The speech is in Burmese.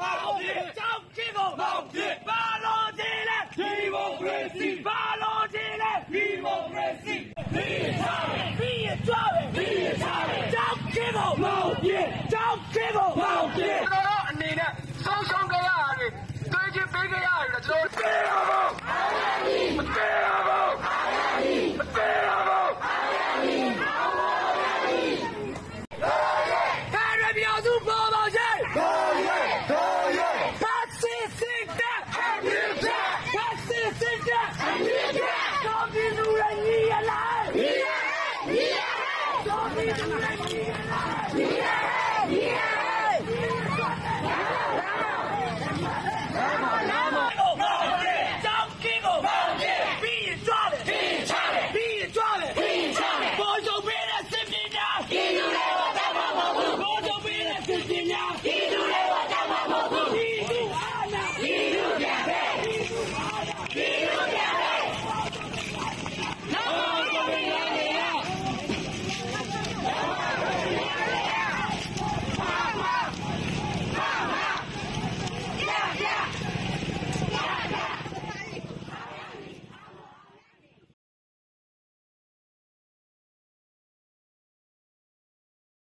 မောင်ပြစ်ကြောင်းချစ်ဖို့မောင်ပြစ်ပါလို့ဒီလေဒီမိုကရေစီပါလို့